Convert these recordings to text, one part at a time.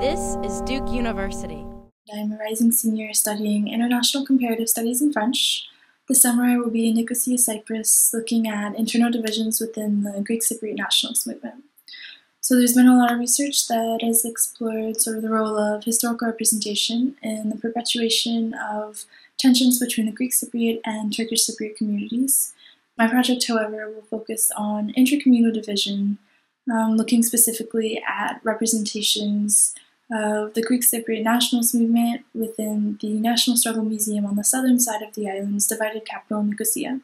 This is Duke University. I'm a rising senior studying international comparative studies in French. This summer I will be in Nicosia, Cyprus, looking at internal divisions within the Greek Cypriot nationalist movement. So there's been a lot of research that has explored sort of the role of historical representation in the perpetuation of tensions between the Greek Cypriot and Turkish Cypriot communities. My project, however, will focus on intercommunal division, um, looking specifically at representations of the Greek Cypriot nationalist movement within the National Struggle Museum on the southern side of the island's divided capital, Nicosia.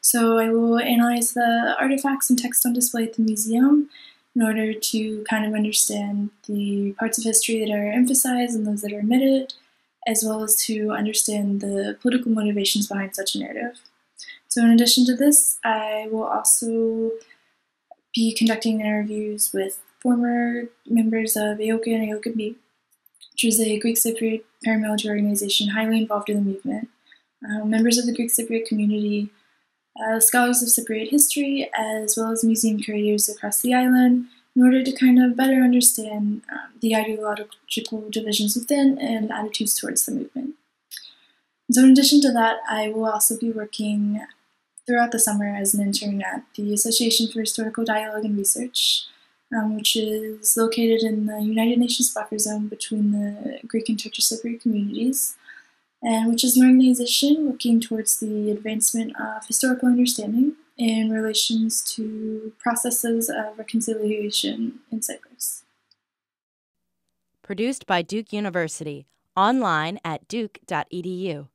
So I will analyze the artifacts and text on display at the museum in order to kind of understand the parts of history that are emphasized and those that are omitted, as well as to understand the political motivations behind such a narrative. So in addition to this, I will also be conducting interviews with former members of EOKA and EOKA B, which was a Greek Cypriot paramilitary organization highly involved in the movement. Uh, members of the Greek Cypriot community, uh, scholars of Cypriot history, as well as museum curators across the island, in order to kind of better understand um, the ideological divisions within and attitudes towards the movement. So, in addition to that, I will also be working throughout the summer as an intern at the Association for Historical Dialogue and Research, um, which is located in the United Nations buffer zone between the Greek and Turkish Cypriot communities, and which is an organization working towards the advancement of historical understanding in relations to processes of reconciliation in Cyprus. Produced by Duke University, online at duke.edu.